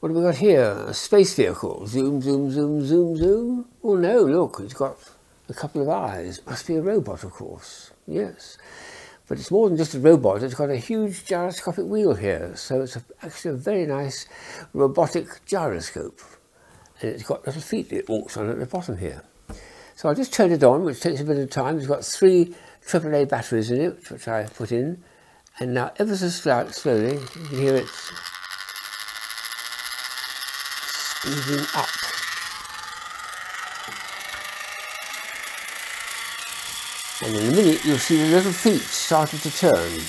What have we got here? A space vehicle. Zoom, zoom, zoom, zoom, zoom. Oh no, look, it's got a couple of eyes. Must be a robot, of course. Yes. But it's more than just a robot, it's got a huge gyroscopic wheel here. So it's a, actually a very nice robotic gyroscope. And it's got little feet it walks on at the bottom here. So I'll just turn it on, which takes a bit of time. It's got three AAA batteries in it, which I put in. And now ever so slowly, you can hear it speeding up. And in a minute you'll see the little feet starting to turn.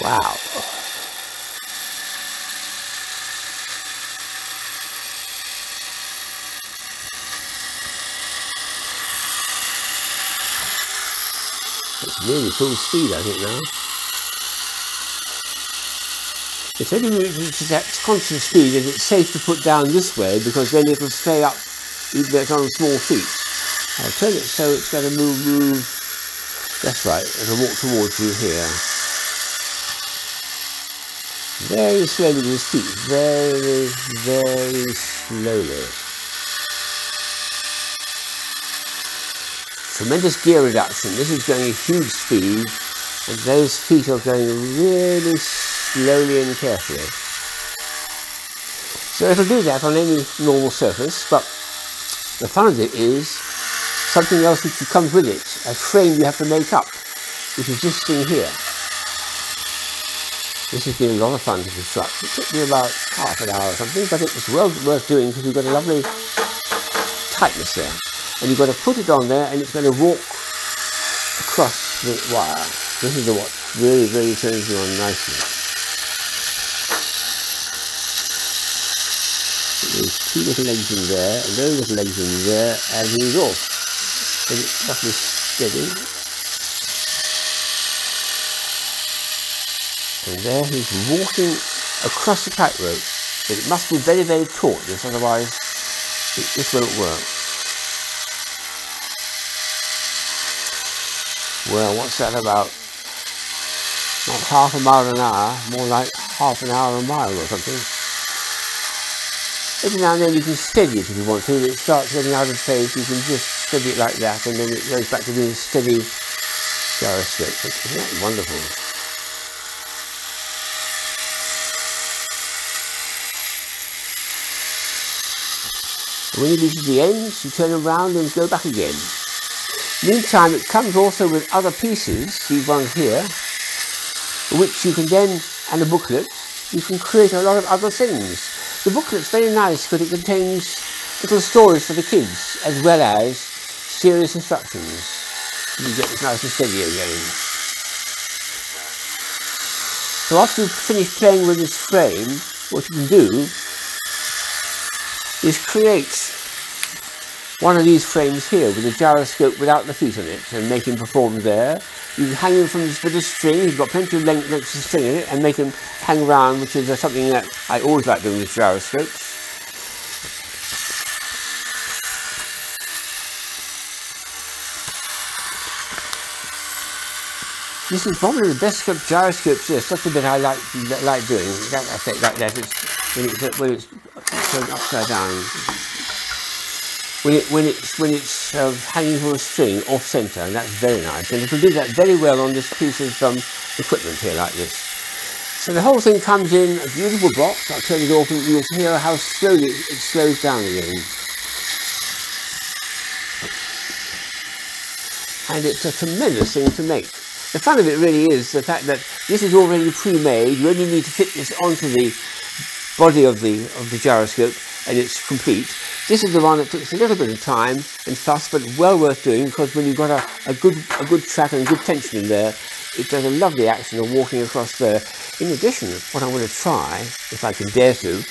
Wow. It's nearly full speed, I think, now. It's only when it's at constant speed that it's safe to put down this way because then it'll stay up even though it's on small feet. I'll turn it so it's going to move, move. That's right, it'll walk towards you here. Very slowly with his feet, very, very slowly. Tremendous gear reduction. This is going at huge speed, and those feet are going really slowly and carefully. So it'll do that on any normal surface, but the fun of it is something else which comes with it, a frame you have to make up, which is this thing here. This has been a lot of fun to construct. It took me about half an hour or something, but it was well worth doing because we've got a lovely tightness there. And you've got to put it on there and it's going to walk across the wire. This is the what really, really turns you on nicely. There's two little legs in there, and those little legs in there, and he's off. And it's roughly steady. And there he's walking across the tightrope. But it must be very, very taut, this, otherwise it, this won't work. Well, what's that about? Not half a mile an hour, more like half an hour a mile or something. Every now and then you can steady it if you want to. It starts getting out of phase, you can just steady it like that, and then it goes back to being steady gyroscope. Isn't that wonderful? When you reach the end, you turn around and go back again. Meantime, it comes also with other pieces, these one here, which you can then, and a booklet, you can create a lot of other things. The booklet's very nice because it contains little stories for the kids as well as serious instructions. You get this nice and steady again. So after you've finished playing with this frame, what you can do is create one of these frames here with a gyroscope without the feet on it and make him perform there. You hang him from this bit of string, you've got plenty of length, lengths of string in it, and make him hang around, which is something that I always like doing with gyroscopes. This is probably the best gyroscopes here. Such a bit I like like doing. That effect like that. It's, when it's when it's turned upside down when it when it's when it's uh, hanging from a string off centre, and that's very nice. And it'll do that very well on this piece of um, equipment here, like this. So the whole thing comes in a beautiful box. I'll turn it off, and you'll hear how slowly it slows down again. And it's a tremendous thing to make. The fun of it really is the fact that this is already pre-made. You only need to fit this onto the body of the of the gyroscope, and it's complete. This is the one that takes a little bit of time and fuss, but well worth doing because when you've got a, a good a good track and good tension in there, it does a lovely action of walking across there. In addition, what I'm going to try, if I can dare to,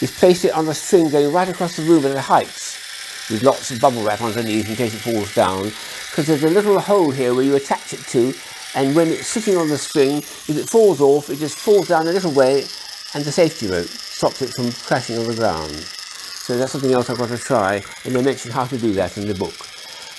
is place it on a string going right across the room at a height with lots of bubble wrap underneath in case it falls down because there's a little hole here where you attach it to and when it's sitting on the string, if it falls off, it just falls down a little way and the safety rope stops it from crashing on the ground. So that's something else I've got to try, and they mention how to do that in the book.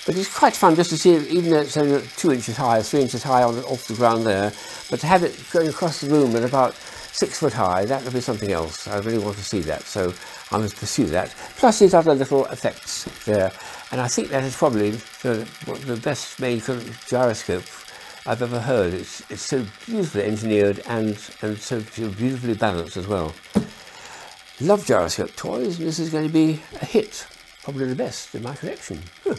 But it's quite fun just to see even though it's only two inches high, three inches high on, off the ground there, but to have it going across the room at about six foot high, that would be something else. I really want to see that, so I must pursue that. Plus these other little effects there, and I think that is probably the, the best made gyroscope I've ever heard. It's, it's so beautifully engineered and, and so beautifully balanced as well. Love gyroscope toys, and this is going to be a hit, probably the best in my collection. Huh.